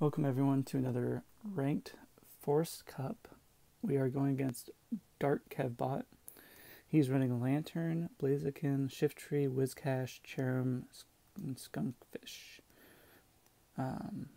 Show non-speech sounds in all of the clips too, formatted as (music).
Welcome everyone to another ranked Forest Cup. We are going against Dark Kevbot. He's running Lanturn, Blaziken, Shiftry, Whiscash, Cherrim, and Skunkfish. Um,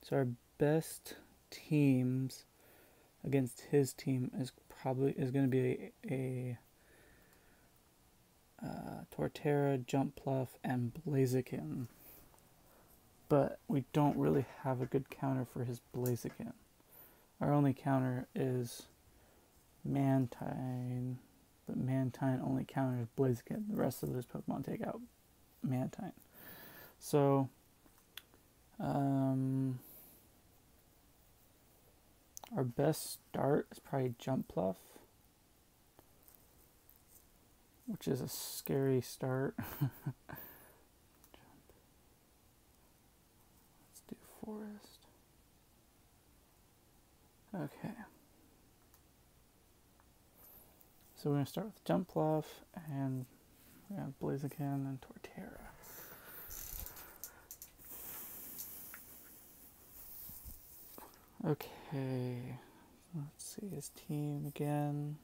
so our best teams against his team is probably is going to be a, a uh, Torterra, Jumpluff, and Blaziken. But we don't really have a good counter for his Blaziken. Our only counter is Mantine, but Mantine only counters Blaziken. The rest of those Pokemon take out Mantine. So, um, our best start is probably Jumpluff, which is a scary start. (laughs) Let's do Forest. Okay. So we're going to start with Jumpluff and we have Blaziken and Torterra. Okay, let's see his team again.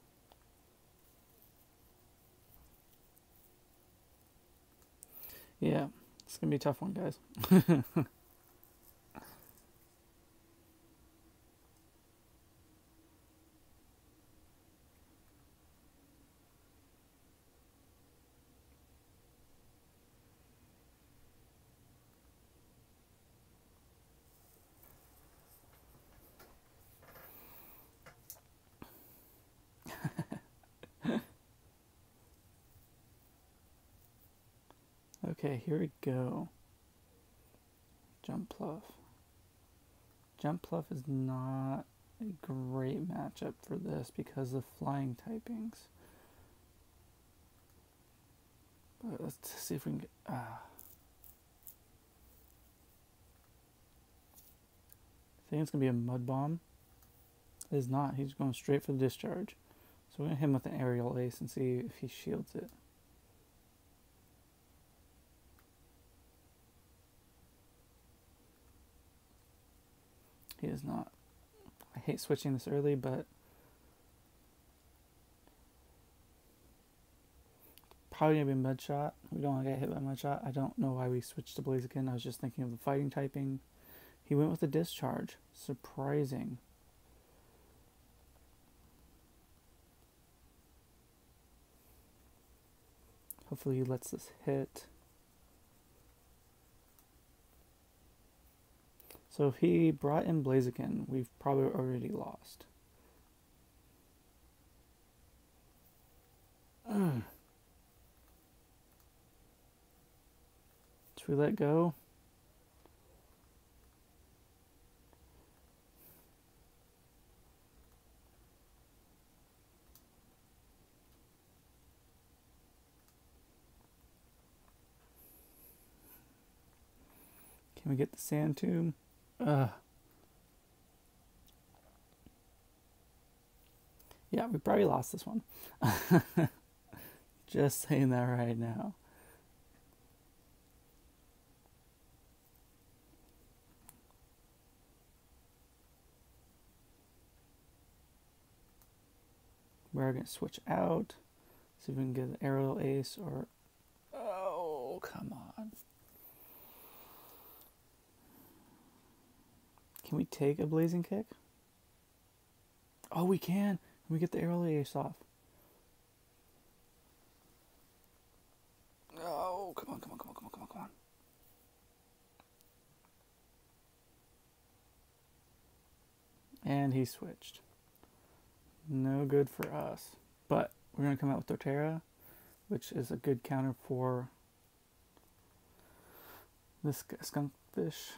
Yeah, it's gonna be a tough one, guys. (laughs) Okay, here we go. Jumpluff. Jumpluff is not a great matchup for this because of flying typings. But let's see if we can get. Ah. I think it's going to be a mud bomb. It is not. He's going straight for the discharge. So we're going to hit him with an aerial ace and see if he shields it. He is not. I hate switching this early, but probably gonna be mud shot. We don't want to get hit by mud shot. I don't know why we switched to Blaziken. I was just thinking of the fighting typing. He went with a discharge. Surprising. Hopefully he lets this hit. So if he brought in Blaziken, we've probably already lost. (clears throat) Should we let go? Can we get the sand tomb? Uh, yeah, we probably lost this one. (laughs) Just saying that right now. We're going to switch out. See if we can get an aerial ace or... Oh, come on. Can we take a blazing kick? Oh, we can. We get the aerial ace off. Oh, come on, come on, come on, come on, come on, come on. And he switched. No good for us. But we're going to come out with Torterra, which is a good counter for this skunkfish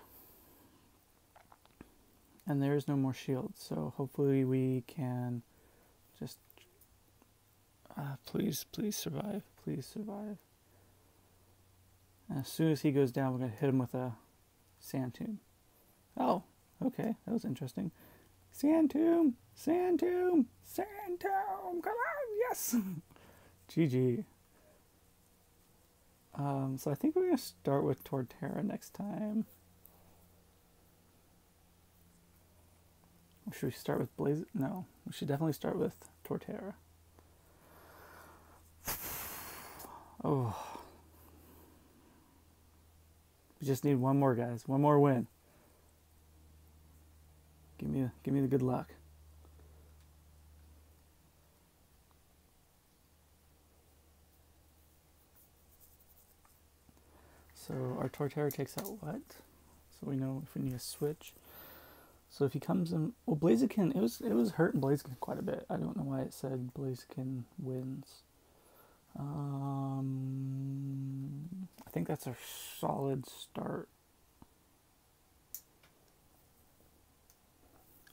and there is no more shield so hopefully we can just uh, please please survive. please survive. And as soon as he goes down we're going to hit him with a sand tomb. Oh okay that was interesting. Sand tomb sand tomb sand tomb come on yes! (laughs) Gg um, so I think we're going to start with Torterra next time. Should we start with Blaze? No, we should definitely start with Torterra. (sighs) Oh. We just need one more, guys. One more win. Give me, give me the good luck. So our Torterra takes out what? So we know if we need a switch. So if he comes in, well, Blaziken, it was it was hurting Blaziken quite a bit. I don't know why it said Blaziken wins. Um, I think that's a solid start.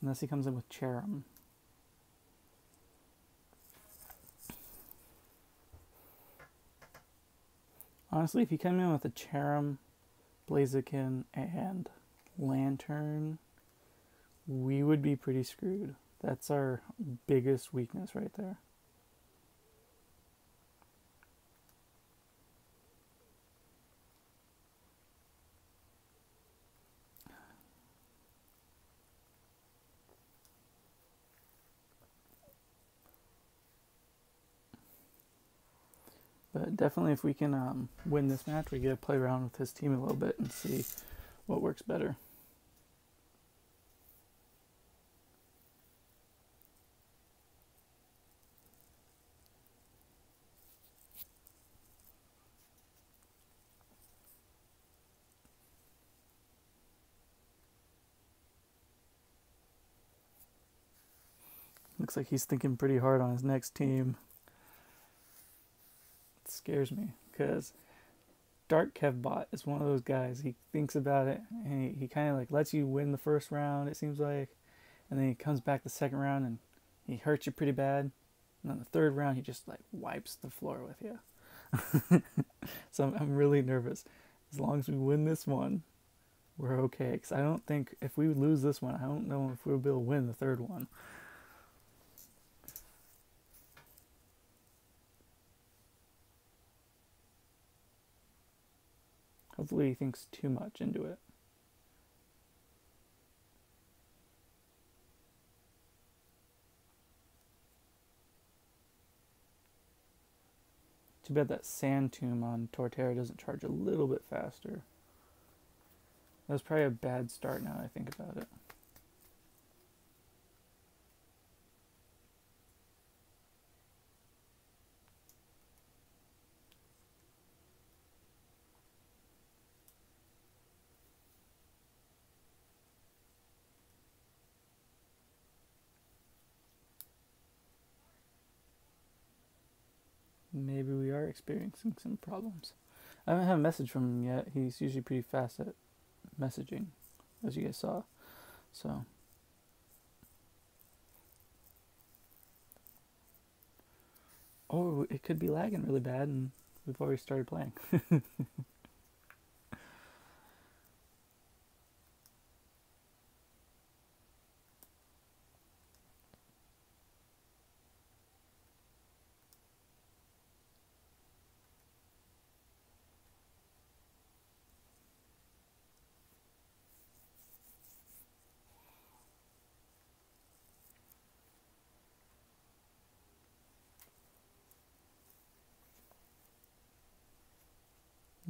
Unless he comes in with Cherrim. Honestly, if you come in with a Cherrim, Blaziken, and Lanturn, we would be pretty screwed. That's our biggest weakness right there. But definitely, if we can um, win this match, we get to play around with his team a little bit and see what works better. Looks like he's thinking pretty hard on his next team scares me because Dark Kevbot is one of those guys. He thinks about it and he, he kind of like lets you win the first round, it seems like. And then he comes back the second round and he hurts you pretty bad. And then the third round, he just like wipes the floor with you. (laughs) so I'm, I'm really nervous. As long as we win this one, we're okay. Because I don't think if we lose this one, I don't know if we'll be able to win the third one. Hopefully he thinks too much into it. Too bad that sand tomb on Torterra doesn't charge a little bit faster. That was probably a bad start now I think about it. Maybe we are experiencing some problems. I haven't had a message from him yet. He's usually pretty fast at messaging, as you guys saw. So. Oh, it could be lagging really bad, and we've already started playing. (laughs)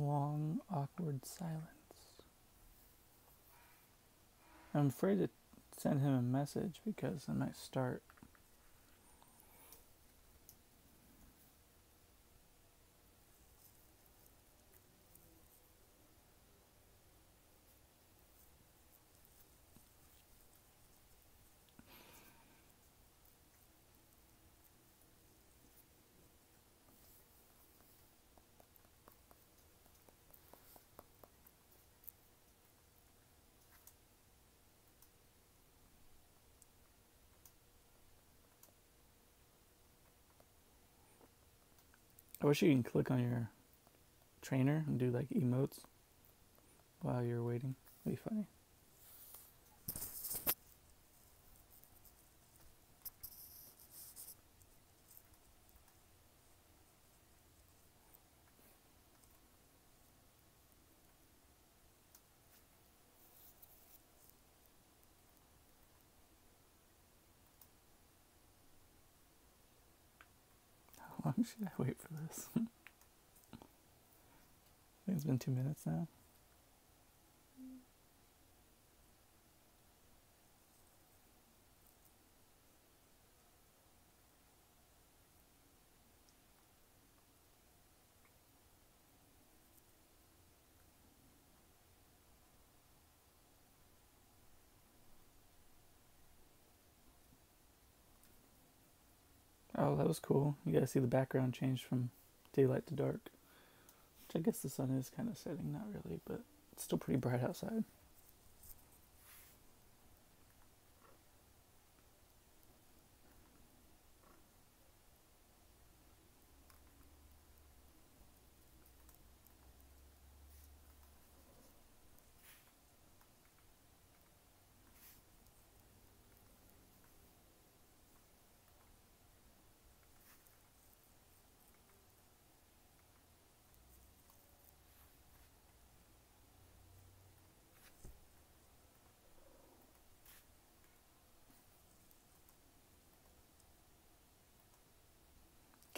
long, awkward silence. I'm afraid to send him a message because I might start I wish you can click on your trainer and do like emotes while you're waiting. It'd be funny. (laughs) How long should I wait for this? (laughs) I think it's been two minutes now. Oh, that was cool. You guys see the background change from daylight to dark. Which I guess the sun is kind of setting, not really, but it's still pretty bright outside.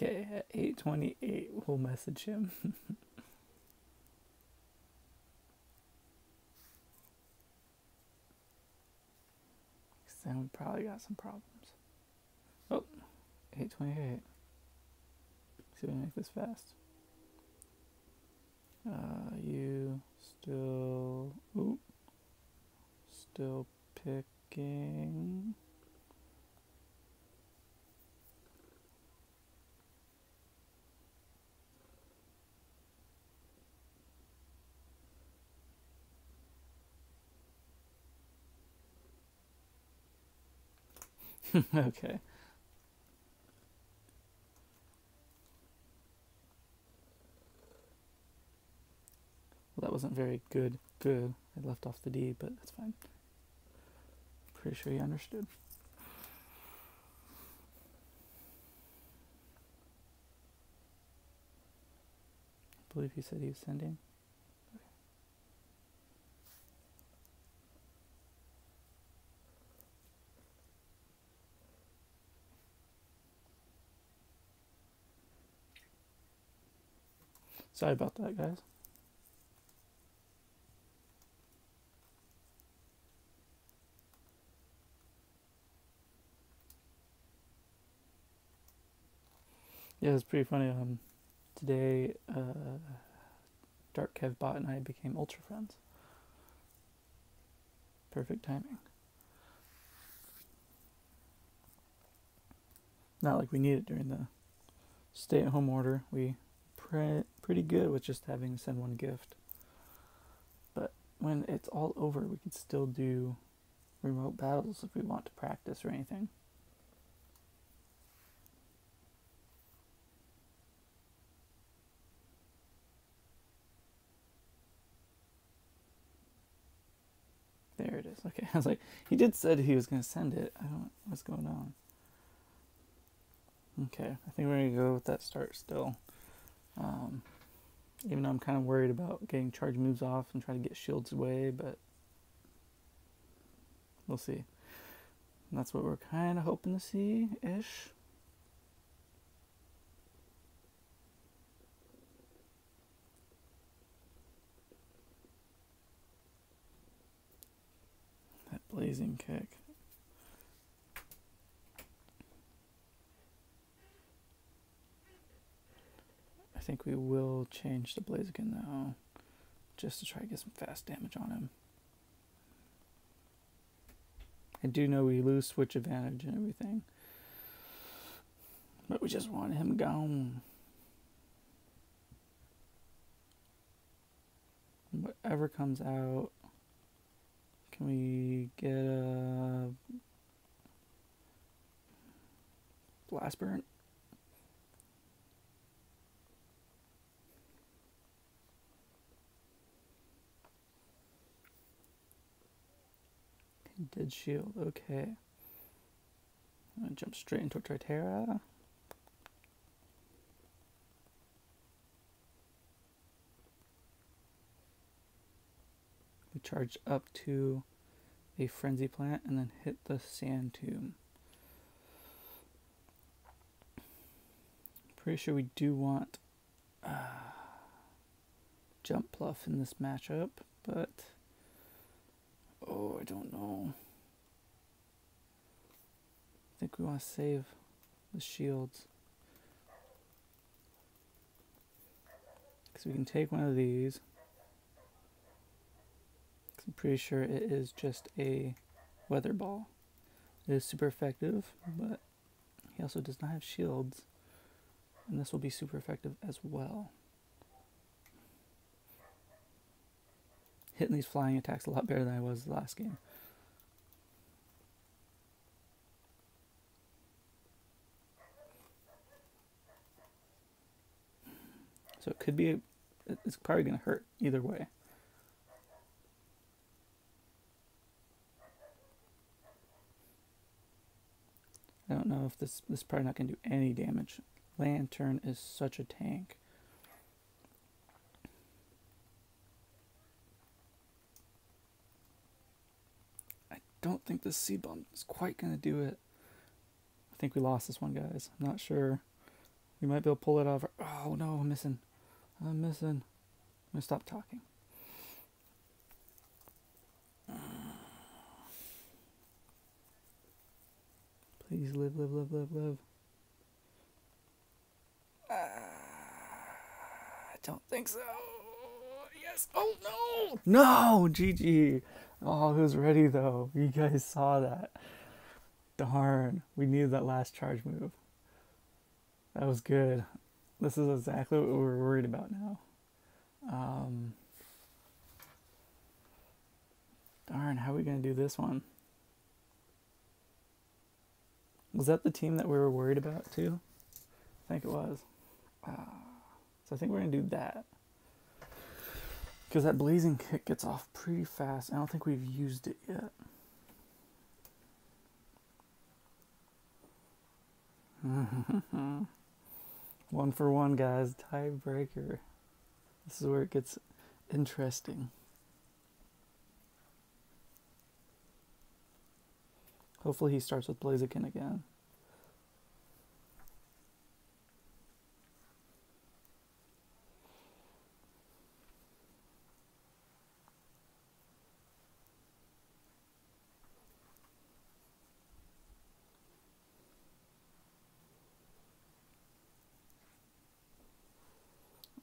Okay, at 828, we'll message him. (laughs) then we probably got some problems. Oh, 828. See if we make this fast. Uh, you still, oop, still picking. (laughs) okay. Well, that wasn't very good. Good. I left off the D, but that's fine. Pretty sure you understood. I believe he said he was sending. Sorry about that, guys. Yeah, it's pretty funny. Um, today, uh, Dark Kev Bot and I became ultra friends. Perfect timing. Not like we need it during the stay-at-home order. We pre- pretty good with just having send one gift. But when it's all over, we can still do remote battles if we want to practice or anything. There it is. (laughs) Okay, I was like, he did said he was gonna send it. I don't. What's going on? Okay, I think we're gonna go with that start still. Um, even though I'm kind of worried about getting charge moves off and trying to get shields away, but we'll see. And that's what we're kind of hoping to see ish. That blazing kick. Think we will change the Blaziken though, just to try to get some fast damage on him. I do know we lose switch advantage and everything, but we just want him gone. Whatever comes out, can we get a blast burn? Dead shield, okay. I'm gonna jump straight into a Torterra. We charge up to a frenzy plant and then hit the sand tomb. Pretty sure we do want uh, Jumpluff in this matchup, but oh, I don't know. I think we want to save the shields. Because we can take one of these. I'm pretty sure it is just a weather ball. It is super effective, but he also does not have shields. And this will be super effective as well. Hitting these flying attacks a lot better than I was last game. So it could be, it's probably going to hurt either way. I don't know if this this is probably not going to do any damage. Lanturn is such a tank. Don't think this seed bomb is quite going to do it. I think we lost this one, guys. I'm not sure. We might be able to pull it off. Oh no, I'm missing. I'm missing. I'm going to stop talking. Please live, live, live, live, live. Uh, I don't think so. Yes. Oh no! No, GG. Oh, it was ready though. You guys saw that. Darn. We needed that last charge move. That was good. This is exactly what we're worried about now. Um, darn, how are we going to do this one? Was that the team that we were worried about too? I think it was. Uh, so I think we're going to do that. Because that blazing kick gets off pretty fast. I don't think we've used it yet. (laughs) one for one, guys. Tiebreaker. This is where it gets interesting. Hopefully he starts with Blaziken again.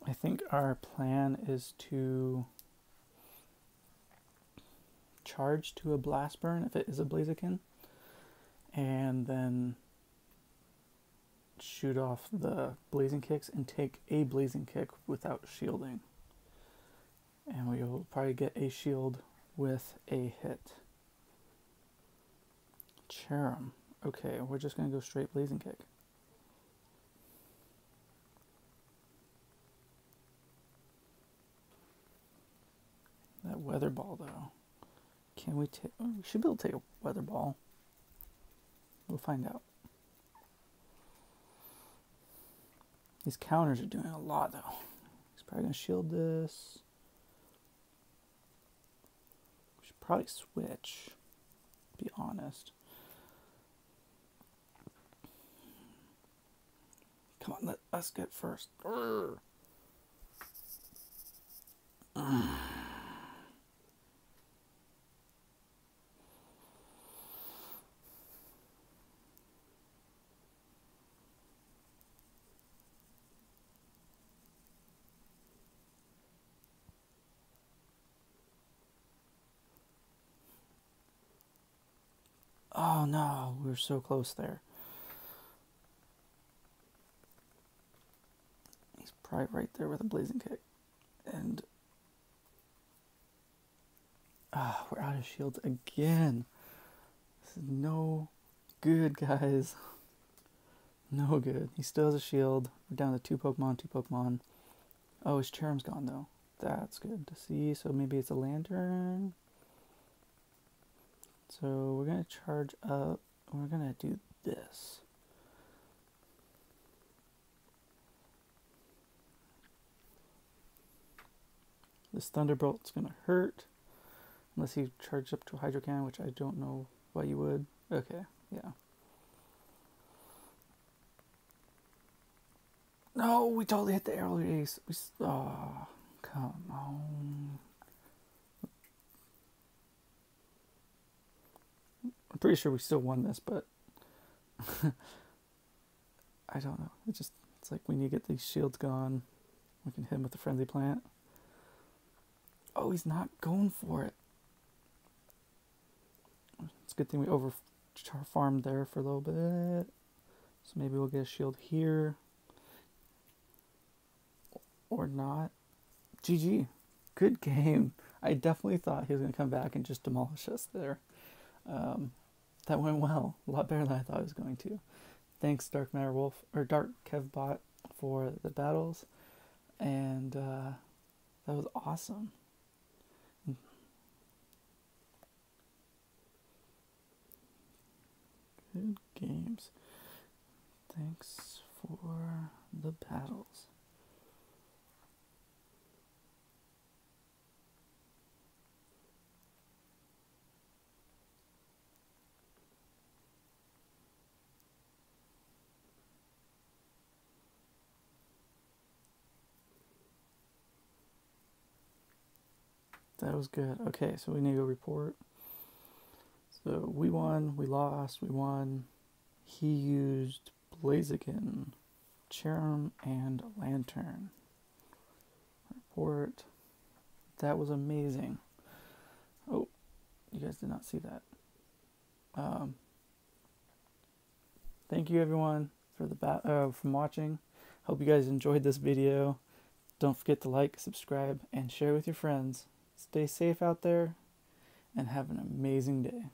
I think our plan is to charge to a blast burn if it is a Blaziken and then shoot off the blazing kicks and take a blazing kick without shielding. And we'll probably get a shield with a hit. Cherrim. Okay, we're just going to go straight blazing kick. That weather ball, though. Can we take? Oh, we should be able to take a weather ball. We'll find out. These counters are doing a lot though. He's probably gonna shield this. We should probably switch, be honest. Come on, let us get first. Oh no, we were so close there. He's probably right there with a blazing kick. And ah, we're out of shields again. This is no good, guys. No good. He still has a shield. We're down to two Pokemon, two Pokemon. Oh, his Charm's gone though. That's good to see. So maybe it's a Lanturn. So we're going to charge up, we're going to do this. This Thunderbolt's going to hurt, unless you charge up to a Hydro Cannon, which I don't know why you would. Okay, yeah. No, we totally hit the aerial ace. We, oh, come on. I'm pretty sure we still won this, but (laughs) I don't know. It just it's like we need to get these shields gone. We can hit him with the frenzy plant. Oh, he's not going for it. It's a good thing we over farmed there for a little bit. So maybe we'll get a shield here. Or not. GG. Good (laughs) game. I definitely thought he was going to come back and just demolish us there. Um, that went well. A lot better than I thought it was going to. Thanks, Dark Matter Wolf, or Dark Kevbot, for the battles. And uh, that was awesome. Good games. Thanks for the battles. That was good. Okay, so we need to report. So we won, we lost, we won. He used Blaziken, Cherrim, and Lanturn. Report. That was amazing. Oh, you guys did not see that. Um, thank you everyone for the ba- uh, from watching. Hope you guys enjoyed this video. Don't forget to like, subscribe, and share with your friends. Stay safe out there and have an amazing day.